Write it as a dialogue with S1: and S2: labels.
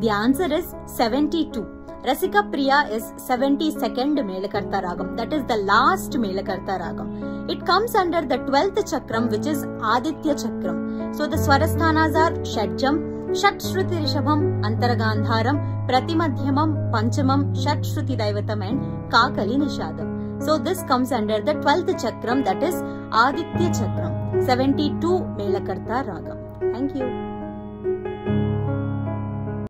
S1: The answer is 72. Rasika Priya is 72nd Melakarta Ragam. That is the last Melakarta Ragam. It comes under the 12th Chakram which is Aditya Chakram. So the Swarasthanas are Shadjam, Shat Shruti Rishabham, Antaragandharam, Pratimadhyamam, Panchamam, Shat Daivatam and Kakali Nishadam. So this comes under the 12th Chakram that is Aditya Chakram. 72 Melakarta Ragam. Thank you.